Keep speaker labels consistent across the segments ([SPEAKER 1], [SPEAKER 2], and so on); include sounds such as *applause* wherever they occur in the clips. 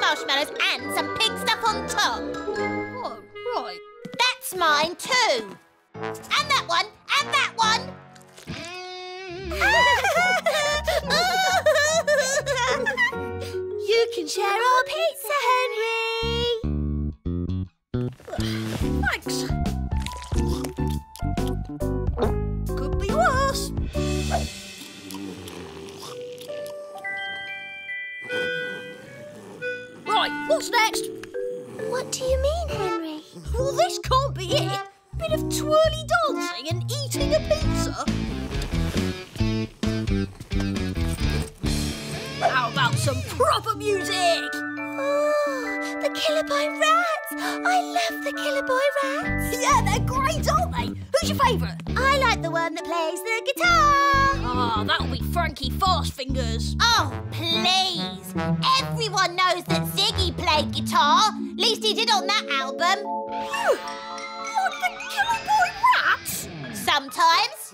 [SPEAKER 1] marshmallows and some pig stuff on top.
[SPEAKER 2] Oh, right.
[SPEAKER 1] That's mine too. And that one, and that one. *laughs* you can share our pizza, Henry.
[SPEAKER 2] What's next?
[SPEAKER 1] What do you mean, Henry?
[SPEAKER 2] Well, this can't be it. Bit of twirly dancing and eating a pizza. How about some proper music?
[SPEAKER 1] Oh, the Killer Boy Rats! I love the Killer Boy Rats.
[SPEAKER 2] Yeah, they're great, aren't they? Who's your favourite?
[SPEAKER 1] I like the one that plays the guitar.
[SPEAKER 2] Ah, that'll be Frankie Fast Fingers.
[SPEAKER 1] Oh, please! Everyone knows that Ziggy played guitar. At Least he did on that album.
[SPEAKER 2] What, the Killer Boy Rats?
[SPEAKER 1] Sometimes.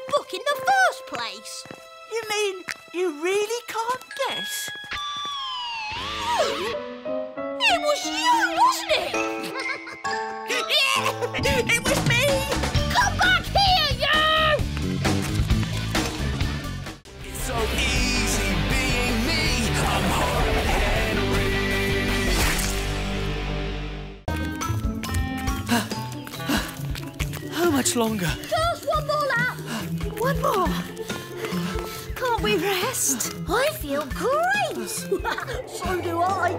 [SPEAKER 2] Invitation in book in the first place?
[SPEAKER 3] You mean you really can't guess?
[SPEAKER 2] It was you, wasn't it? *laughs*
[SPEAKER 3] yeah, it was me.
[SPEAKER 2] Come back here, you!
[SPEAKER 4] It's so easy being me. I'm Horrid Henry. How much longer?
[SPEAKER 2] Just one more lap.
[SPEAKER 1] One more. Can't we rest? I feel great. *laughs*
[SPEAKER 2] so do I.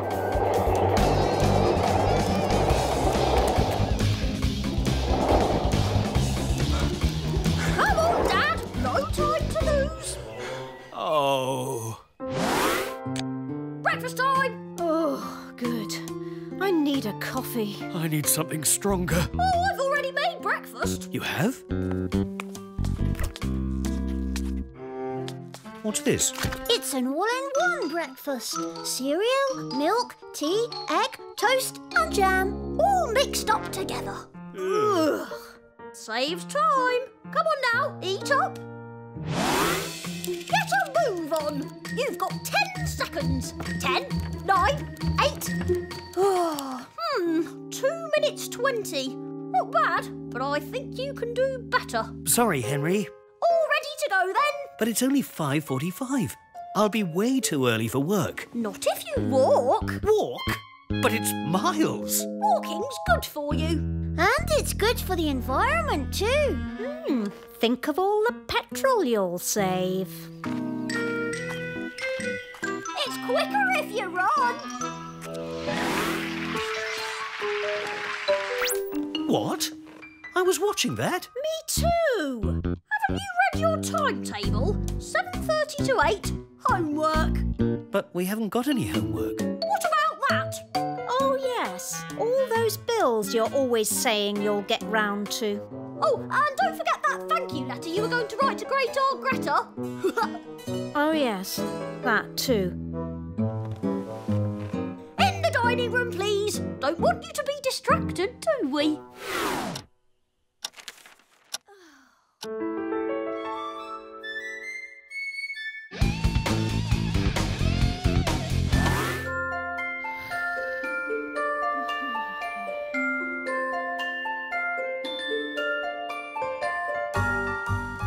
[SPEAKER 2] Come on, Dad. No time to lose.
[SPEAKER 4] Oh.
[SPEAKER 2] Breakfast time.
[SPEAKER 5] Oh, good. I need a coffee.
[SPEAKER 4] I need something stronger.
[SPEAKER 2] Oh, I've already made breakfast.
[SPEAKER 4] You have? What's this?
[SPEAKER 1] It's an all-in-one breakfast. Cereal, milk, tea, egg, toast and jam. All mixed up together.
[SPEAKER 2] Ugh. Saves time. Come on now, eat up. Get a move on. You've got ten seconds. Ten, nine, eight. *sighs* Hmm, two minutes twenty. Not bad, but I think you can do better.
[SPEAKER 4] Sorry, Henry, but it's only 5.45. I'll be way too early for work.
[SPEAKER 2] Not if you walk.
[SPEAKER 4] Walk? But it's miles.
[SPEAKER 2] Walking's good for you.
[SPEAKER 1] And it's good for the environment too.
[SPEAKER 5] Hmm, think of all the petrol you'll save.
[SPEAKER 2] It's quicker if you run.
[SPEAKER 4] What? I was watching that.
[SPEAKER 2] Me too. Haven't you read your timetable? 7.30 to 8, homework.
[SPEAKER 4] But we haven't got any homework.
[SPEAKER 2] What about that?
[SPEAKER 5] Oh, yes. All those bills you're always saying you'll get round to.
[SPEAKER 2] Oh, and don't forget that thank you letter you were going to write to Great Aunt Greta. *laughs*
[SPEAKER 5] Oh, yes. That too.
[SPEAKER 2] In the dining room, please. Don't want you to be distracted, do we?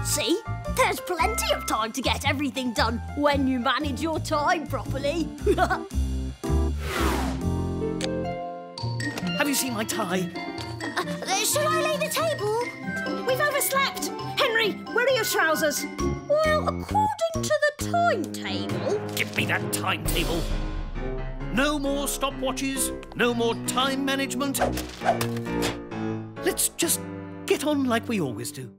[SPEAKER 2] See? There's plenty of time to get everything done when you manage your time properly. *laughs*
[SPEAKER 4] Have you seen my tie?
[SPEAKER 1] Uh, shall I lay the table?
[SPEAKER 5] We've overslept. Henry, where are your trousers?
[SPEAKER 6] Well, according to the timetable,
[SPEAKER 7] Give me that timetable. No more stopwatches, no more time management. Let's just get on like we always do.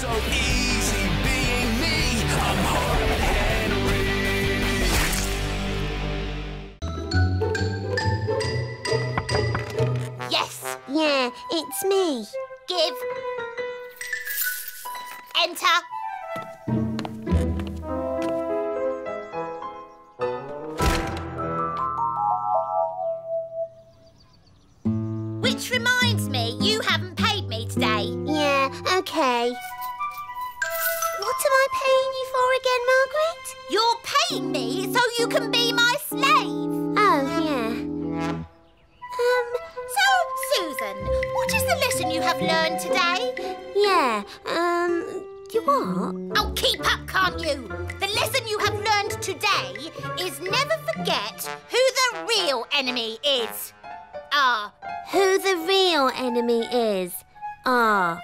[SPEAKER 8] So easy being me. I'm Horrid Henry.
[SPEAKER 6] yes,
[SPEAKER 1] Yeah, it's me.
[SPEAKER 6] give. Enter. Today?
[SPEAKER 1] yeah, um,
[SPEAKER 6] you
[SPEAKER 1] what?
[SPEAKER 6] Oh, keep up, can't you? The lesson you have learned today is never forget who the real enemy is. Ah,
[SPEAKER 1] Who the real enemy is. Ah,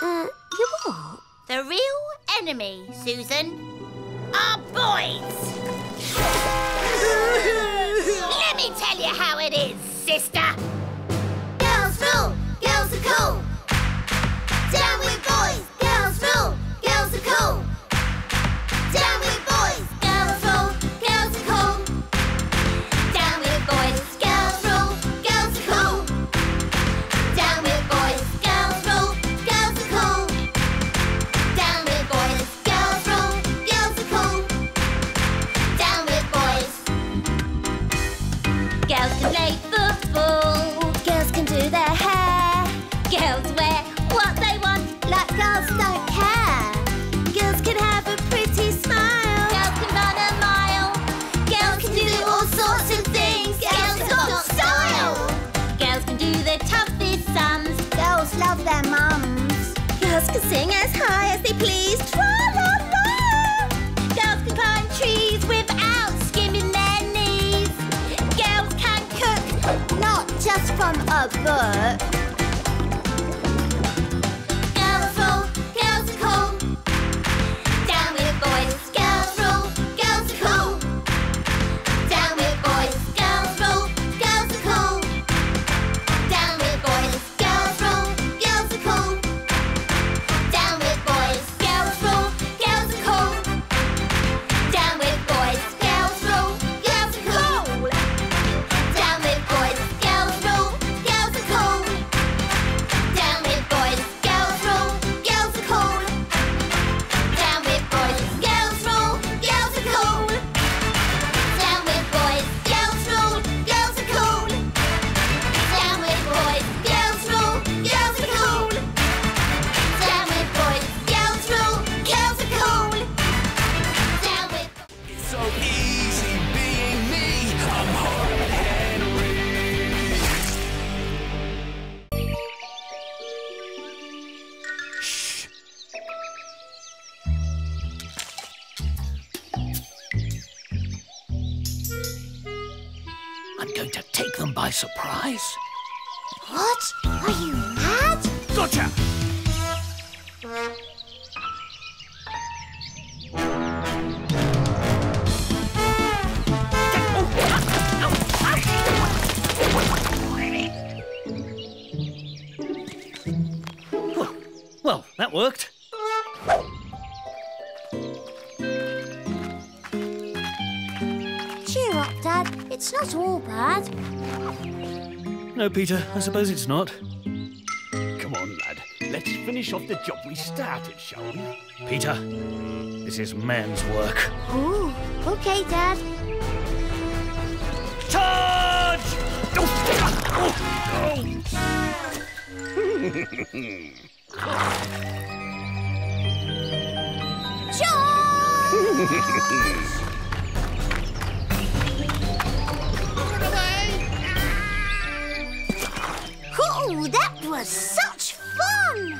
[SPEAKER 1] uh, you what?
[SPEAKER 6] the real enemy, Susan, are boys. *laughs* Let me tell you how it is, sister.
[SPEAKER 1] Book. What? Are you mad?
[SPEAKER 7] Gotcha! Well, that worked.
[SPEAKER 1] Cheer up, Dad. It's not all bad.
[SPEAKER 7] No, Peter, I suppose it's not.
[SPEAKER 9] Come on, lad. Let's finish off the job we started, shall we?
[SPEAKER 7] Peter, this is man's work.
[SPEAKER 1] Ooh, okay, Dad.
[SPEAKER 7] Charge!
[SPEAKER 1] Oh, *laughs* *laughs* That was such fun!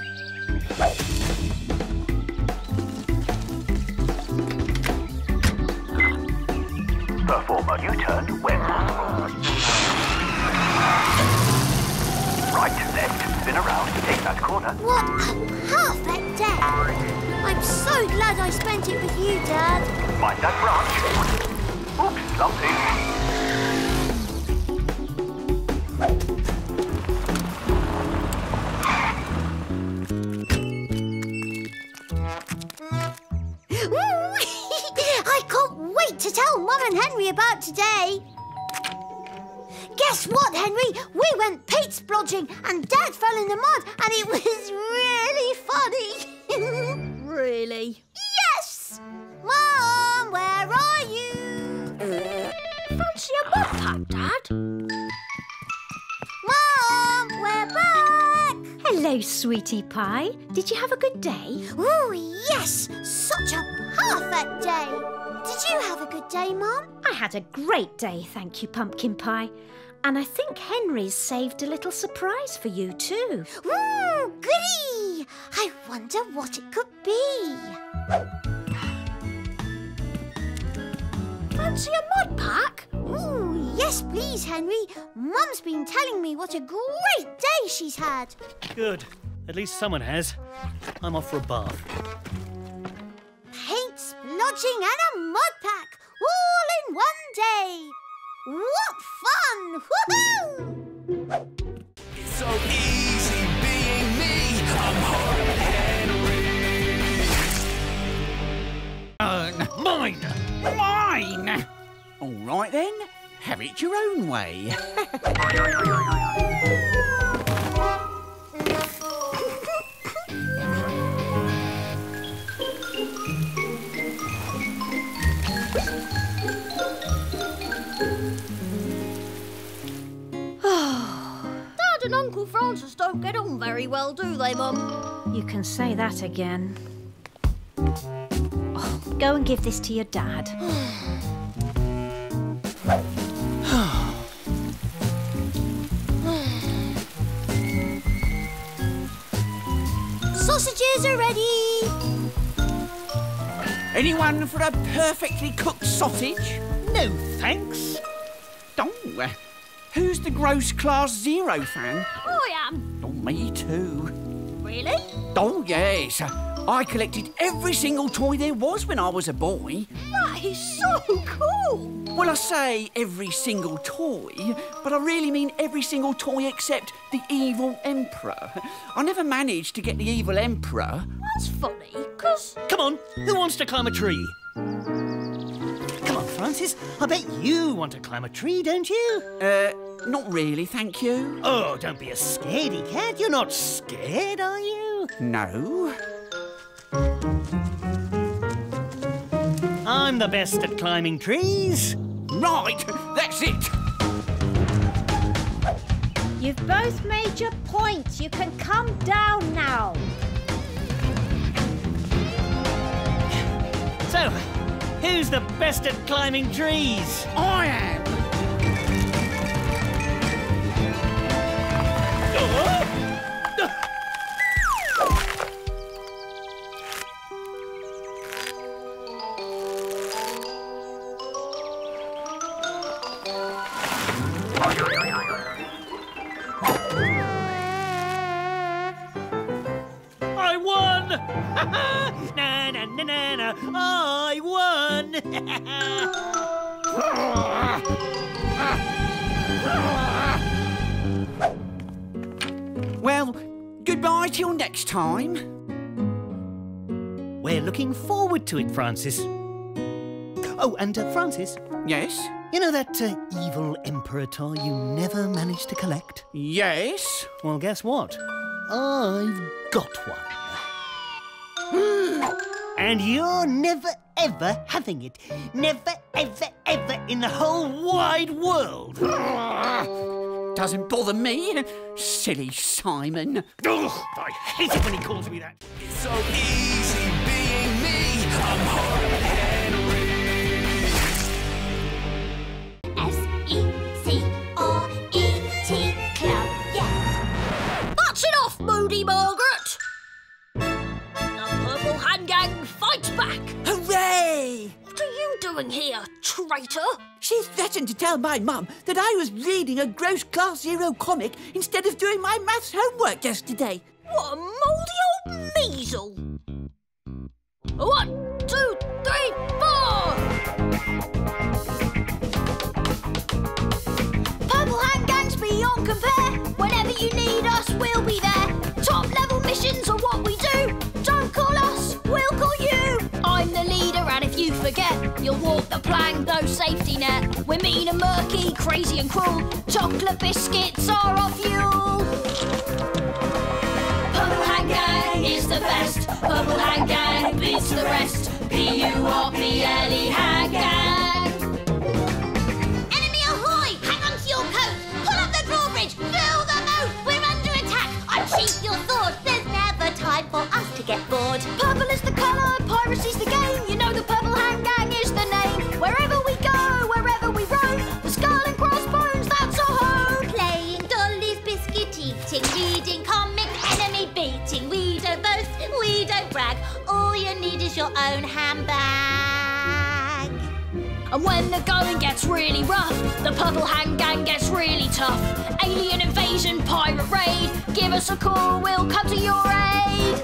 [SPEAKER 3] Perform a U-turn when possible. Right, left,
[SPEAKER 10] spin around, take that corner.
[SPEAKER 1] What a perfect day! I'm so glad I spent it with you, Dad.
[SPEAKER 10] Mind that branch. Oops, lumpy.
[SPEAKER 1] To tell Mum and Henry about today. Guess what, Henry? We went peat splodging and Dad fell in the mud and it *laughs* was really funny. *laughs*
[SPEAKER 2] Really?
[SPEAKER 1] yes! Mum, where are you?
[SPEAKER 2] Fancy a mud pack, Dad?
[SPEAKER 1] Mum, we're back!
[SPEAKER 5] Hello, sweetie pie. Did you have a good day?
[SPEAKER 1] Oh, yes! Such a perfect day! Did you have a good day, Mum?
[SPEAKER 5] I had a great day, thank you, pumpkin pie. And I think Henry's saved a little surprise for you too.
[SPEAKER 1] Ooh, goody! I wonder what it could be.
[SPEAKER 2] Fancy a mud pack?
[SPEAKER 1] Ooh, yes, please, Henry. Mum's been telling me what a great day she's had.
[SPEAKER 7] Good. At least someone has. I'm off for a bath.
[SPEAKER 1] Paint, splodging, and a mud pack, all in one day. What fun! Woohoo!
[SPEAKER 6] It's so easy being me. I'm Horrid Henry.
[SPEAKER 3] Mine! Mine! All right then, have it your own way. *laughs*
[SPEAKER 2] don't get on very well, do they, Mum?
[SPEAKER 5] You can say that again. Oh, go and give this to your dad.
[SPEAKER 1] Sausages are ready.
[SPEAKER 3] Anyone for a perfectly cooked sausage?
[SPEAKER 7] No thanks.
[SPEAKER 3] Oh, uh, who's the gross class zero fan?
[SPEAKER 2] I am.
[SPEAKER 3] Me too.
[SPEAKER 2] Really?
[SPEAKER 3] Oh, yes. I collected every single toy there was when I was a boy.
[SPEAKER 2] That is so cool.
[SPEAKER 3] Well, I say every single toy, but I really mean every single toy except the evil emperor. I never managed to get the evil emperor.
[SPEAKER 2] That's funny, because
[SPEAKER 7] Come on, who wants to climb a tree? Come on, Francis. I bet you want to climb a tree, don't you?
[SPEAKER 3] Uh, not really, thank you.
[SPEAKER 7] Oh, don't be a scaredy cat. You're not scared, are you?
[SPEAKER 3] No.
[SPEAKER 7] I'm the best at climbing trees.
[SPEAKER 3] Right, that's it.
[SPEAKER 5] You've both made your point. You can come down now.
[SPEAKER 7] So, who's the best at climbing trees?
[SPEAKER 3] I am.
[SPEAKER 7] I
[SPEAKER 3] till next time.
[SPEAKER 7] We're looking forward to it, Francis. Oh, and uh, Francis,
[SPEAKER 3] Yes?
[SPEAKER 7] you know that uh, evil emperor toy you never managed to collect?
[SPEAKER 3] Yes?
[SPEAKER 7] Well, guess what? I've got one. *gasps* and you're never ever having it. Never, ever, ever in the whole wide world. *laughs*
[SPEAKER 3] Doesn't bother me. Silly Simon.
[SPEAKER 7] Ugh, I hate it when he calls me that.
[SPEAKER 6] It's so easy being me. I'm Horrid Henry.
[SPEAKER 1] S E C R E T club, yeah.
[SPEAKER 2] that's enough, Moody Margaret. Doing here, traitor?
[SPEAKER 3] She threatened to tell my mum that I was reading a gross class zero comic instead of doing my maths homework yesterday.
[SPEAKER 2] What a mouldy old measle! One, two, three, four! Purple Hand Gang's beyond compare. Whenever you need us, we'll be there. Top level missions are what we do. Don't call us, if you forget, you'll walk the plank, no safety net. We're mean and murky, crazy and cruel. Chocolate biscuits are our fuel. Purple Hand Gang is the best. Purple Hand Gang beats the rest. P-U-R-P-L-E Hand Gang. Enemy ahoy! Hang on to your coat. Pull up the drawbridge. Fill the moat. We're under attack. Unsheath your sword. There's never time for us to get bored. Purple is you need is your own handbag. And when the going gets really rough, the Purple Hand Gang gets really tough. Alien invasion, pirate raid, give us a call, we'll come to your aid.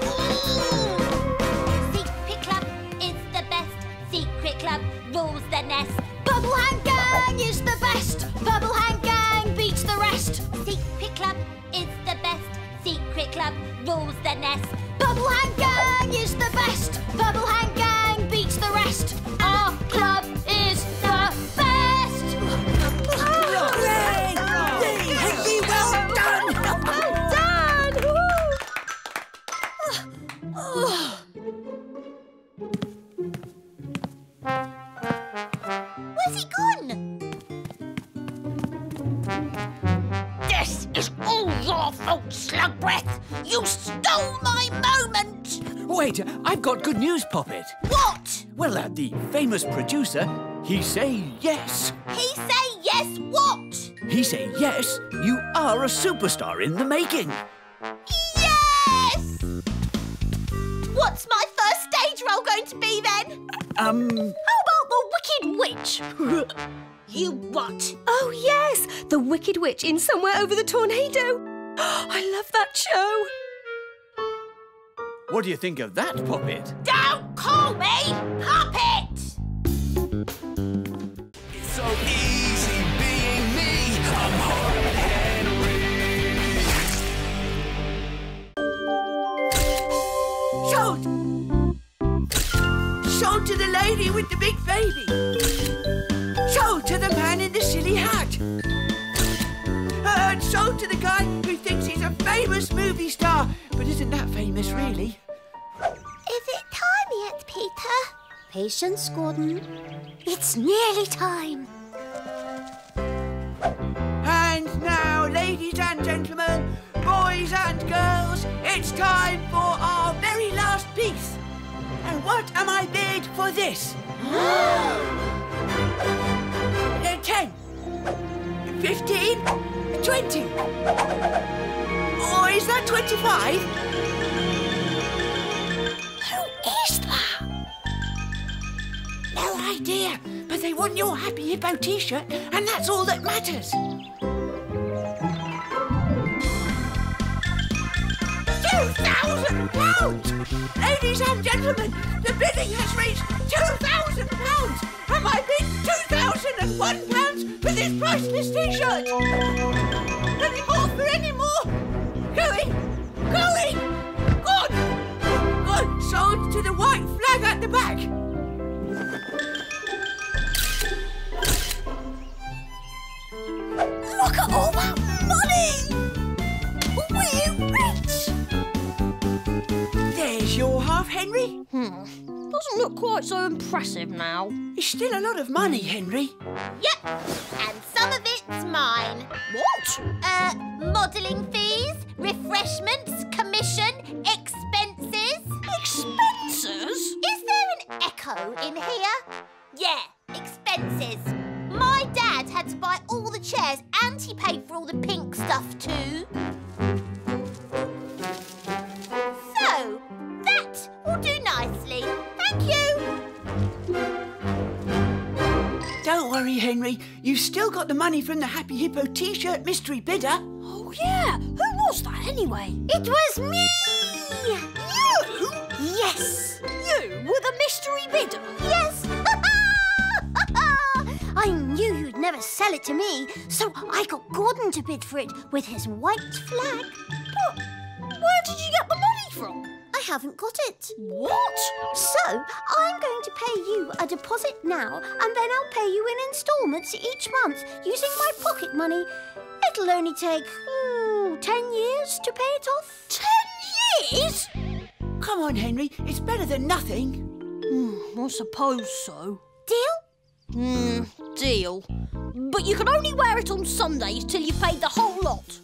[SPEAKER 2] Secret Club is the best. Secret Club rules the nest. Purple Hand Gang is the best. Club rules the nest. Purple Hand Gang is the best. Purple Hand Gang beats the rest.
[SPEAKER 6] I've got good news, Poppet.
[SPEAKER 2] What?
[SPEAKER 6] Well, uh, the famous producer, he say yes.
[SPEAKER 2] He say yes what?
[SPEAKER 6] He say yes, you are a superstar in the making.
[SPEAKER 2] Yes! What's my first stage role going to be then?
[SPEAKER 6] Um,
[SPEAKER 2] How about the Wicked Witch? *laughs* you what?
[SPEAKER 11] Oh, yes, The Wicked Witch in Somewhere Over the Tornado. *gasps* I love that show.
[SPEAKER 6] What do you think of that, puppet?
[SPEAKER 2] Don't call me Puppet!
[SPEAKER 4] It's so easy being me. I'm Horrid Henry.
[SPEAKER 3] Shout! Shout to the lady with the big baby! Shout to the man in the silly hat! And shout to the guy who thinks he's a famous movie star, but isn't that famous really?
[SPEAKER 2] Is it time yet, Peter? Patience, Gordon. It's nearly time.
[SPEAKER 3] And now, ladies and gentlemen, boys and girls, it's time for our very last piece. And what am I bid for this? *gasps* Ten, fifteen, twenty. Or is that twenty-five?
[SPEAKER 2] Who is that?
[SPEAKER 3] No idea, but they want your Happy Hippo t-shirt, and that's all that matters. Two thousand pounds! Ladies and gentlemen, the bidding has reached two thousand pounds, and I bid two thousand and one pounds for this priceless t-shirt. Any more for any more? Going, going, good, good. Sold to the white flag at the back.
[SPEAKER 2] Look at all that money! We're rich!
[SPEAKER 3] There's your half, Henry. Hmm.
[SPEAKER 2] Doesn't look quite so impressive now.
[SPEAKER 3] It's still a lot of money, Henry.
[SPEAKER 1] Yep, and some of it's mine.
[SPEAKER 2] What?
[SPEAKER 1] Uh, modelling fees, refreshments, commission, expenses.
[SPEAKER 2] Expenses?
[SPEAKER 1] Is there an echo in here? Yeah, expenses. My dad had to buy all the chairs and he paid for all the pink stuff too. So, that will do nicely. Thank you.
[SPEAKER 3] Don't worry,
[SPEAKER 6] Henry, you've still got the money from the Happy Hippo t-shirt mystery bidder.
[SPEAKER 2] Oh, yeah. Who was that anyway?
[SPEAKER 1] It was me!
[SPEAKER 2] You?
[SPEAKER 1] Yes!
[SPEAKER 2] You were the mystery bidder?
[SPEAKER 1] Yes! *laughs* I knew you'd never sell it to me, so I got Gordon to bid for it with his white flag.
[SPEAKER 2] But where did you get the money from?
[SPEAKER 1] I haven't got it.
[SPEAKER 2] What?
[SPEAKER 1] So, I'm going to pay you a deposit now, and then I'll pay you in instalments each month using my pocket money. It'll only take ooh, ten years to pay it off.
[SPEAKER 2] Ten years?
[SPEAKER 6] Come on, Henry, it's better than nothing.
[SPEAKER 2] I suppose so.
[SPEAKER 1] Deal?
[SPEAKER 2] Hmm, deal. But you can only wear it on Sundays till you've paid the whole lot.